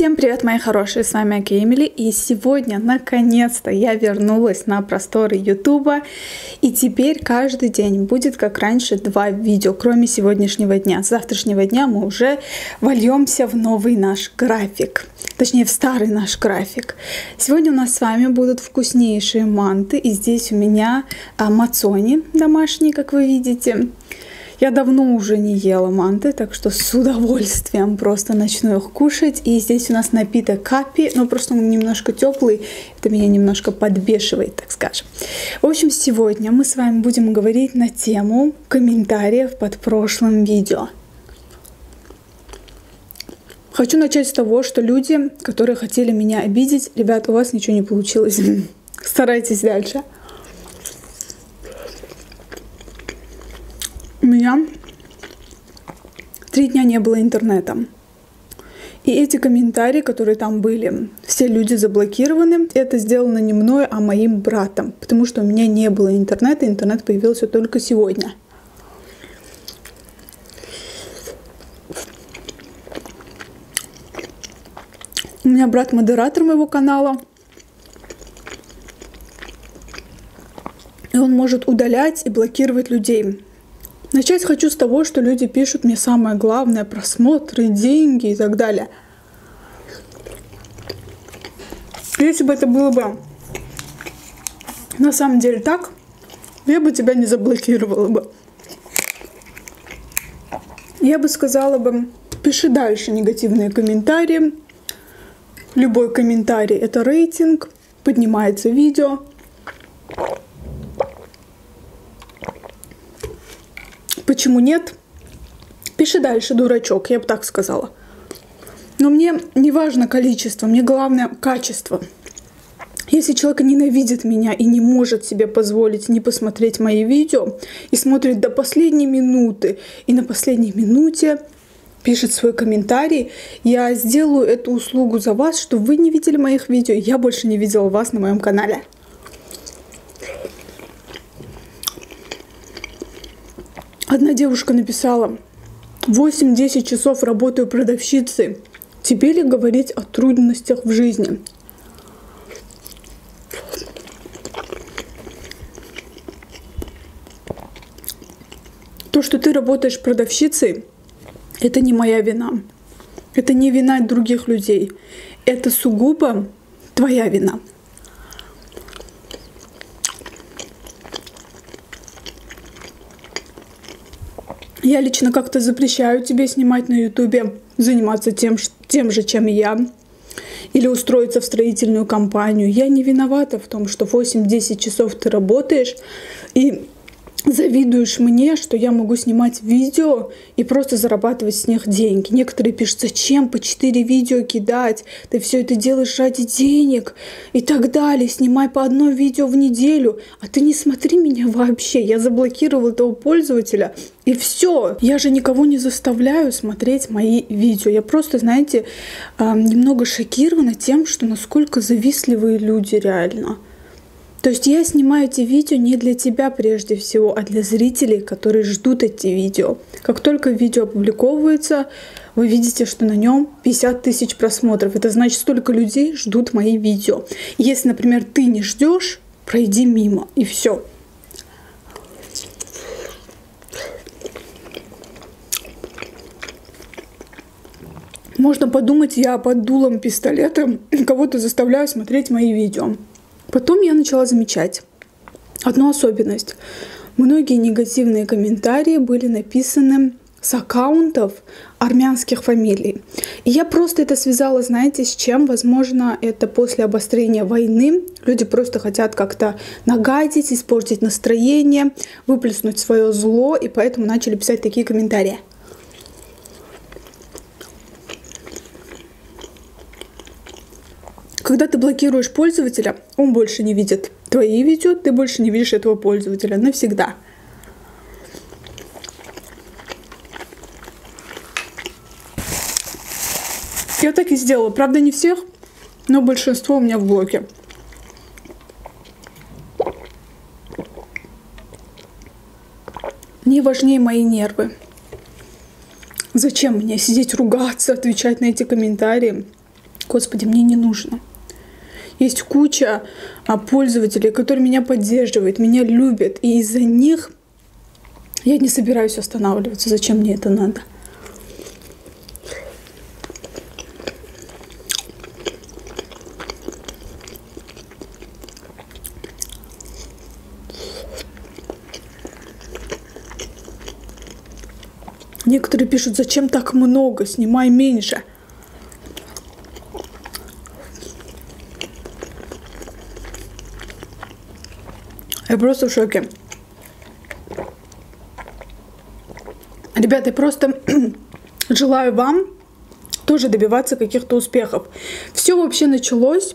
Всем привет, мои хорошие, с вами Аки Эмили, и сегодня, наконец-то, я вернулась на просторы Ютуба, и теперь каждый день будет, как раньше, два видео, кроме сегодняшнего дня. С завтрашнего дня мы уже вольемся в новый наш график, точнее, в старый наш график. Сегодня у нас с вами будут вкуснейшие манты, и здесь у меня а, мацони домашние, как вы видите, я давно уже не ела манты, так что с удовольствием просто начну их кушать. И здесь у нас напиток капи, но просто он немножко теплый, это меня немножко подбешивает, так скажем. В общем, сегодня мы с вами будем говорить на тему комментариев под прошлым видео. Хочу начать с того, что люди, которые хотели меня обидеть, ребята, у вас ничего не получилось. Старайтесь дальше. Меня три дня не было интернета. И эти комментарии, которые там были, все люди заблокированы. Это сделано не мной, а моим братом, потому что у меня не было интернета, интернет появился только сегодня. У меня брат модератор моего канала. И он может удалять и блокировать людей. Начать хочу с того, что люди пишут мне самое главное, просмотры, деньги и так далее. Если бы это было бы на самом деле так, я бы тебя не заблокировала бы. Я бы сказала бы, пиши дальше негативные комментарии. Любой комментарий это рейтинг, поднимается видео. Почему нет? Пиши дальше, дурачок, я бы так сказала. Но мне не важно количество, мне главное качество. Если человек ненавидит меня и не может себе позволить не посмотреть мои видео и смотрит до последней минуты, и на последней минуте пишет свой комментарий, я сделаю эту услугу за вас, что вы не видели моих видео, я больше не видела вас на моем канале. Одна девушка написала, 8-10 часов работаю продавщицей. Тебе ли говорить о трудностях в жизни? То, что ты работаешь продавщицей, это не моя вина. Это не вина других людей. Это сугубо твоя вина. Я лично как-то запрещаю тебе снимать на ютубе, заниматься тем, тем же, чем я, или устроиться в строительную компанию. Я не виновата в том, что 8-10 часов ты работаешь, и завидуешь мне, что я могу снимать видео и просто зарабатывать с них деньги. Некоторые пишут, зачем по 4 видео кидать, ты все это делаешь ради денег и так далее, снимай по одно видео в неделю, а ты не смотри меня вообще, я заблокировал этого пользователя, и все. Я же никого не заставляю смотреть мои видео. Я просто, знаете, немного шокирована тем, что насколько завистливые люди реально. То есть я снимаю эти видео не для тебя прежде всего, а для зрителей, которые ждут эти видео. Как только видео опубликовывается, вы видите, что на нем 50 тысяч просмотров. Это значит, столько людей ждут мои видео. Если, например, ты не ждешь, пройди мимо и все. Можно подумать, я под дулом пистолета кого-то заставляю смотреть мои видео. Потом я начала замечать одну особенность. Многие негативные комментарии были написаны с аккаунтов армянских фамилий. И я просто это связала, знаете, с чем? Возможно, это после обострения войны. Люди просто хотят как-то нагадить, испортить настроение, выплеснуть свое зло, и поэтому начали писать такие комментарии. Когда ты блокируешь пользователя, он больше не видит твои видео, ты больше не видишь этого пользователя навсегда. Я так и сделала. Правда, не всех, но большинство у меня в блоке. Мне важнее мои нервы. Зачем мне сидеть ругаться, отвечать на эти комментарии? Господи, мне не нужно. Есть куча а, пользователей, которые меня поддерживают, меня любят, и из-за них я не собираюсь останавливаться. Зачем мне это надо? Некоторые пишут, зачем так много, снимай меньше. Я просто в шоке. Ребята, я просто желаю вам тоже добиваться каких-то успехов. Все вообще началось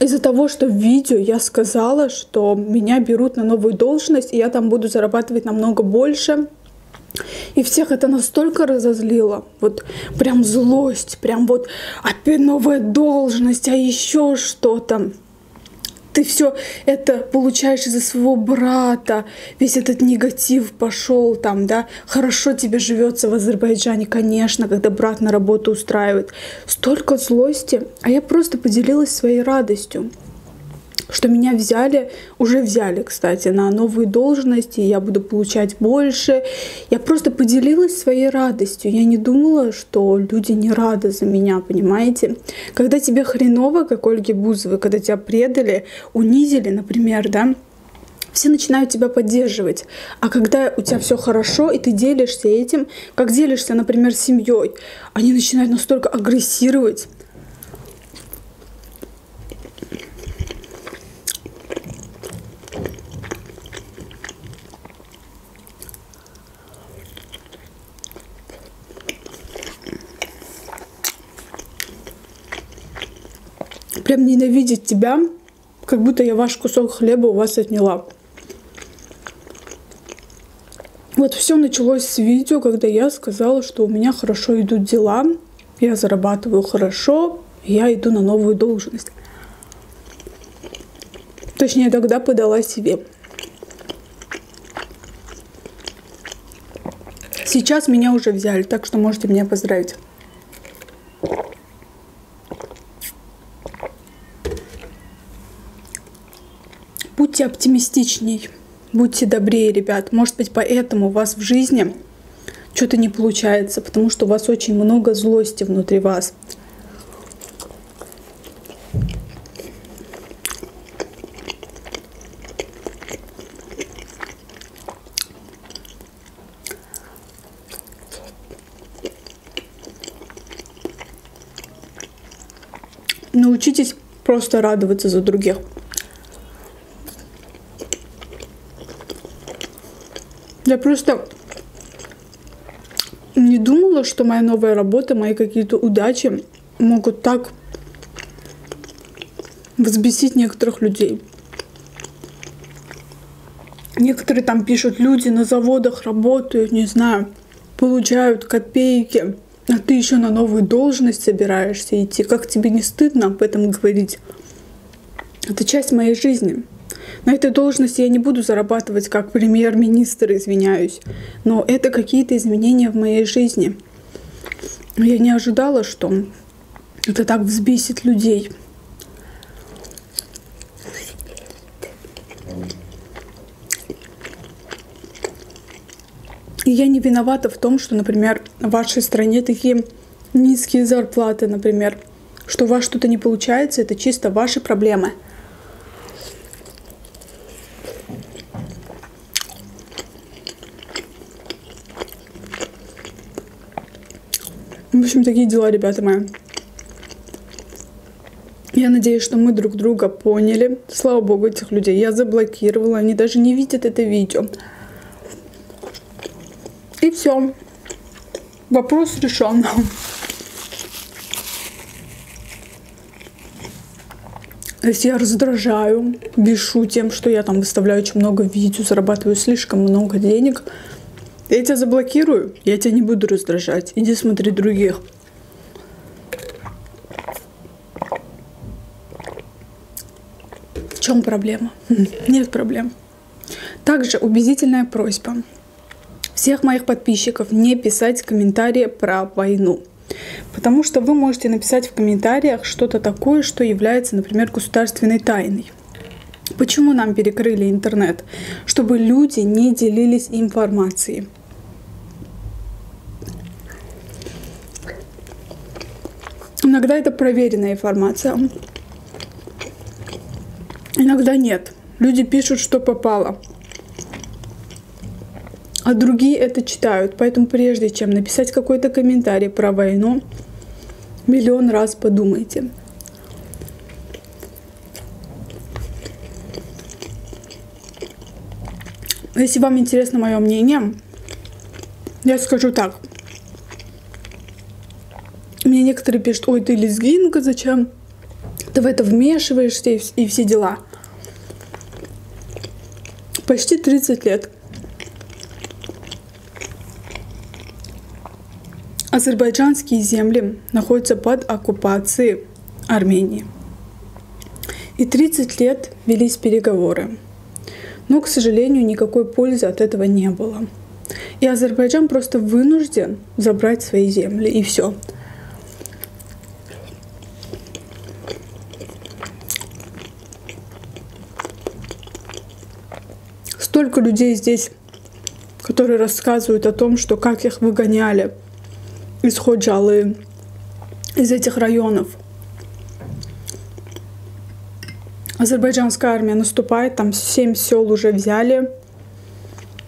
из-за того, что в видео я сказала, что меня берут на новую должность, и я там буду зарабатывать намного больше. И всех это настолько разозлило. Вот прям злость, прям вот опять новая должность, а еще что-то ты все это получаешь из-за своего брата, весь этот негатив пошел там, да, хорошо тебе живется в Азербайджане, конечно, когда брат на работу устраивает. Столько злости, а я просто поделилась своей радостью что меня взяли, уже взяли, кстати, на новые должности, я буду получать больше. Я просто поделилась своей радостью. Я не думала, что люди не рады за меня, понимаете? Когда тебе хреново, как Ольге Бузовой, когда тебя предали, унизили, например, да, все начинают тебя поддерживать. А когда у тебя все хорошо, и ты делишься этим, как делишься, например, семьей, они начинают настолько агрессировать, прям ненавидеть тебя, как будто я ваш кусок хлеба у вас отняла. Вот все началось с видео, когда я сказала, что у меня хорошо идут дела, я зарабатываю хорошо, я иду на новую должность. Точнее, тогда подала себе. Сейчас меня уже взяли, так что можете меня поздравить. Будьте оптимистичней, будьте добрее, ребят. Может быть, поэтому у вас в жизни что-то не получается, потому что у вас очень много злости внутри вас. Научитесь просто радоваться за других. Я просто не думала, что моя новая работа, мои какие-то удачи могут так взбесить некоторых людей. Некоторые там пишут, люди на заводах работают, не знаю, получают копейки, а ты еще на новую должность собираешься идти. Как тебе не стыдно об этом говорить? Это часть моей жизни. На этой должности я не буду зарабатывать как премьер-министр, извиняюсь, но это какие-то изменения в моей жизни. Я не ожидала, что это так взбесит людей. И я не виновата в том, что, например, в вашей стране такие низкие зарплаты, например, что у вас что-то не получается, это чисто ваши проблемы. В общем, такие дела, ребята мои. Я надеюсь, что мы друг друга поняли. Слава богу, этих людей я заблокировала. Они даже не видят это видео. И все. Вопрос решен. Если я раздражаю, бешу тем, что я там выставляю очень много видео, зарабатываю слишком много денег, я тебя заблокирую, я тебя не буду раздражать. Иди смотри других. В чем проблема? Нет проблем. Также убедительная просьба всех моих подписчиков не писать комментарии про войну. Потому что вы можете написать в комментариях что-то такое, что является, например, государственной тайной. Почему нам перекрыли интернет? Чтобы люди не делились информацией. Иногда это проверенная информация. Иногда нет. Люди пишут, что попало. А другие это читают. Поэтому прежде чем написать какой-то комментарий про войну, миллион раз подумайте. Если вам интересно мое мнение, я скажу так. Мне некоторые пишут, ой, ты лезгинка, зачем? Ты в это вмешиваешься и, и все дела. Почти 30 лет. Азербайджанские земли находятся под оккупацией Армении. И 30 лет велись переговоры. Но, к сожалению, никакой пользы от этого не было. И Азербайджан просто вынужден забрать свои земли, и все. Столько людей здесь, которые рассказывают о том, что как их выгоняли из Ходжалы, из этих районов – Азербайджанская армия наступает, там семь сел уже взяли.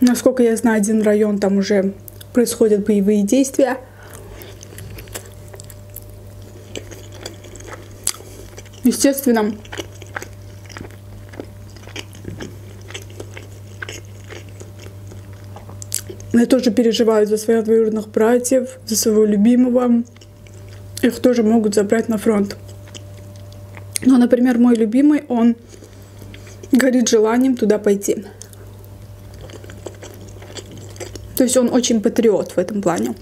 Насколько я знаю, один район там уже происходят боевые действия. Естественно, я тоже переживаю за своих двоюродных братьев, за своего любимого. Их тоже могут забрать на фронт. Но, например, мой любимый, он горит желанием туда пойти. То есть он очень патриот в этом плане.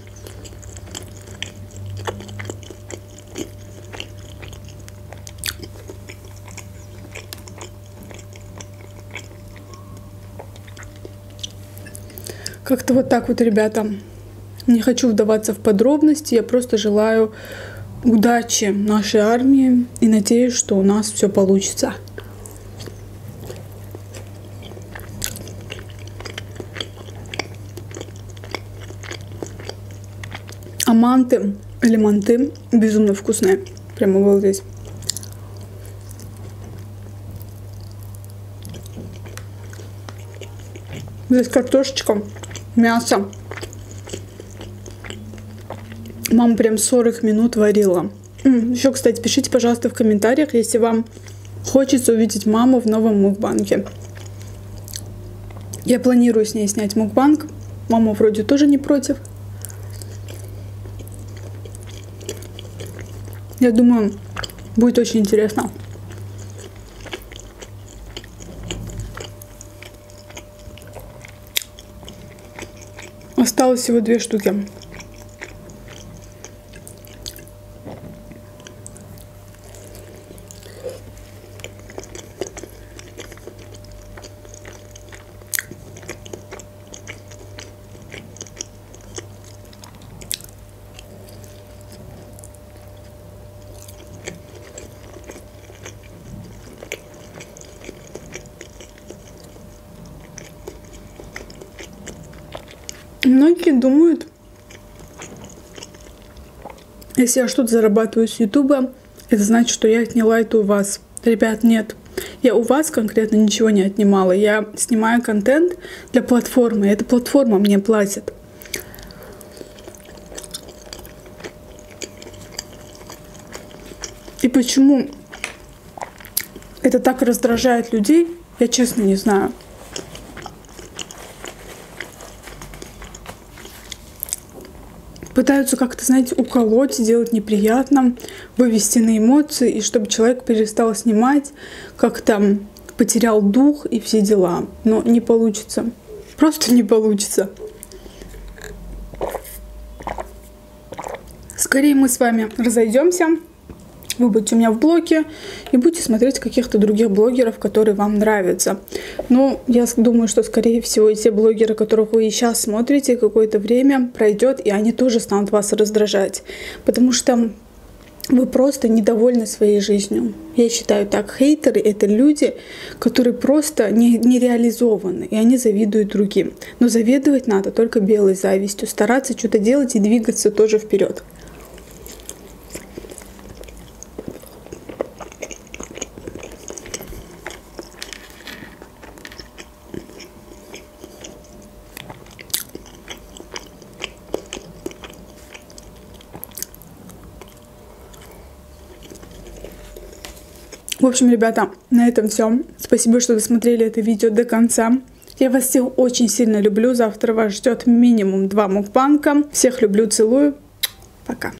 Как-то вот так вот, ребята. Не хочу вдаваться в подробности, я просто желаю удачи нашей армии и надеюсь, что у нас все получится. А манты или манты безумно вкусные. Прямо здесь. Здесь картошечка, мясо. Мама прям 40 минут варила. Еще, кстати, пишите, пожалуйста, в комментариях, если вам хочется увидеть маму в новом мукбанке. Я планирую с ней снять мукбанк. Мама вроде тоже не против. Я думаю, будет очень интересно. Осталось всего две штуки. Многие думают, если я что-то зарабатываю с Ютуба, это значит, что я отняла это у вас. Ребят, нет. Я у вас конкретно ничего не отнимала. Я снимаю контент для платформы. Эта платформа мне платит. И почему это так раздражает людей, я честно не знаю. Пытаются как-то, знаете, уколоть, сделать неприятно, вывести на эмоции, и чтобы человек перестал снимать, как там потерял дух и все дела. Но не получится. Просто не получится. Скорее мы с вами разойдемся. Вы будете у меня в блоке и будете смотреть каких-то других блогеров, которые вам нравятся. Но я думаю, что, скорее всего, и те блогеры, которых вы и сейчас смотрите, какое-то время пройдет, и они тоже станут вас раздражать. Потому что вы просто недовольны своей жизнью. Я считаю так, хейтеры — это люди, которые просто не, не реализованы, и они завидуют другим. Но завидовать надо только белой завистью, стараться что-то делать и двигаться тоже вперед. В общем, ребята, на этом все. Спасибо, что досмотрели это видео до конца. Я вас всех очень сильно люблю. Завтра вас ждет минимум два мукбанка. Всех люблю, целую. Пока.